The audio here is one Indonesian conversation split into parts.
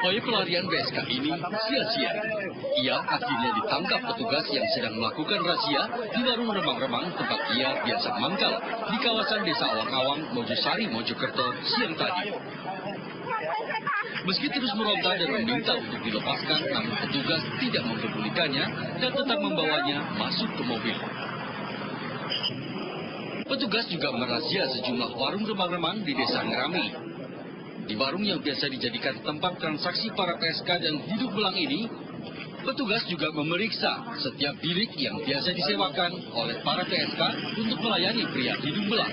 Upaya pelarian BSK ini sia-sia. Ia akhirnya ditangkap petugas yang sedang melakukan razia di warung remang-remang tempat ia biasa mangkal di kawasan Desa Awang-Awang, Mojosari, Mojokerto siang tadi. Meski terus meronta dan meminta untuk dilepaskan, namun petugas tidak memperdulikannya dan tetap membawanya masuk ke mobil. Petugas juga merazia sejumlah warung remang-remang di Desa Ngerami. Di warung yang biasa dijadikan tempat transaksi para PSK dan hidup belang ini, petugas juga memeriksa setiap bilik yang biasa disewakan oleh para PSK untuk melayani pria hidung belang.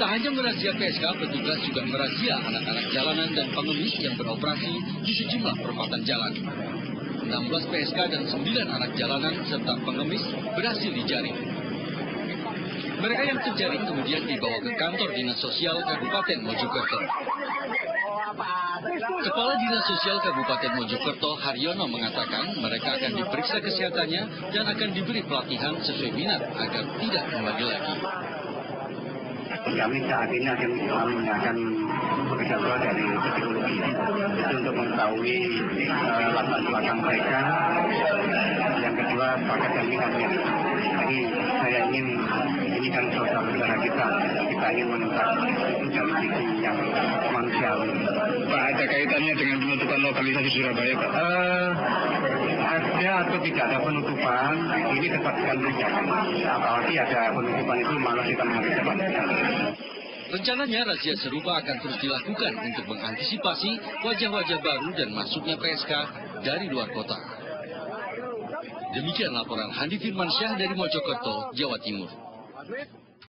Tak hanya merazia PSK, petugas juga merazia anak-anak jalanan dan pengemis yang beroperasi di sejumlah perempatan jalan. 16 PSK dan 9 anak jalanan serta pengemis berhasil dijaring. Mereka yang terjaring kemudian dibawa ke kantor Dinas Sosial Kabupaten Mojokerto. Kepala Dinas Sosial Kabupaten Mojokerto Haryono mengatakan mereka akan diperiksa kesehatannya dan akan diberi pelatihan sesuai minat agar tidak kembali lagi. Kami saat ini akan menggunakan bekerja dari psikologi untuk mengetahui uh, latar belakang mereka. Yang kedua paket minatnya. Jadi saya ingin ini kan saudara-saudara kita, kita ingin menentak itu dari sisi yang manusiawi. Pak, ada kaitannya dengan penutupan lokalisasi Surabaya, Pak? Uh, ada atau tidak ada penutupan, ini tetap akan berjalan. Apalagi ada penutupan itu malah kita menghadapi Rencananya razia serupa akan terus dilakukan untuk mengantisipasi wajah-wajah baru dan masuknya PSK dari luar kota. Demikian laporan Handi Firmansyah dari Mojokerto, Jawa Timur. Madrid